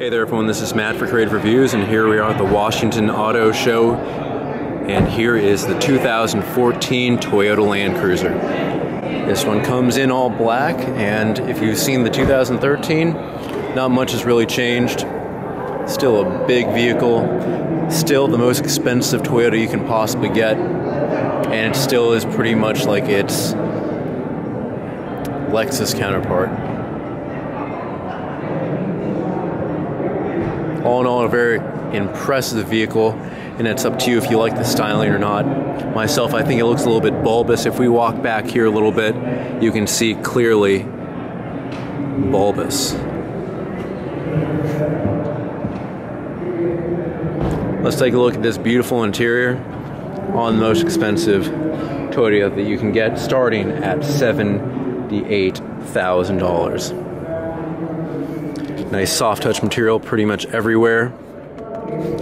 Hey there everyone, this is Matt for Creative Reviews and here we are at the Washington Auto Show and here is the 2014 Toyota Land Cruiser. This one comes in all black and if you've seen the 2013, not much has really changed. Still a big vehicle, still the most expensive Toyota you can possibly get and it still is pretty much like its Lexus counterpart. All in all, a very impressive vehicle, and it's up to you if you like the styling or not. Myself, I think it looks a little bit bulbous. If we walk back here a little bit, you can see clearly bulbous. Let's take a look at this beautiful interior on the most expensive Toyota that you can get starting at $78,000. Nice soft touch material pretty much everywhere.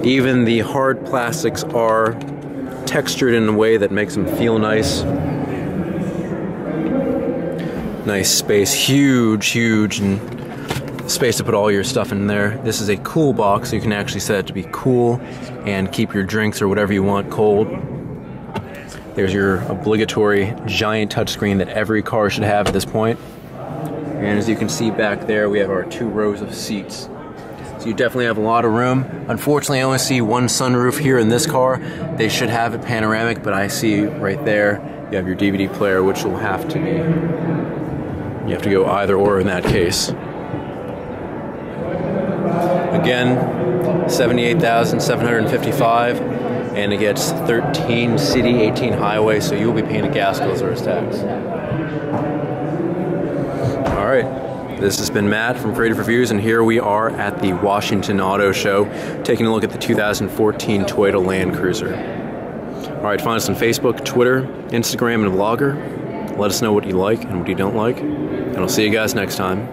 Even the hard plastics are textured in a way that makes them feel nice. Nice space, huge, huge, and space to put all your stuff in there. This is a cool box, so you can actually set it to be cool and keep your drinks or whatever you want cold. There's your obligatory giant touchscreen that every car should have at this point. And as you can see back there, we have our two rows of seats. So you definitely have a lot of room. Unfortunately, I only see one sunroof here in this car. They should have it panoramic, but I see right there, you have your DVD player, which will have to be, you have to go either or in that case. Again, 78,755 and it gets 13 city, 18 highway, so you'll be paying a gas as tax. All right. This has been Matt from Creative Reviews, and here we are at the Washington Auto Show, taking a look at the 2014 Toyota Land Cruiser. All right, find us on Facebook, Twitter, Instagram, and Blogger. Let us know what you like and what you don't like, and I'll see you guys next time.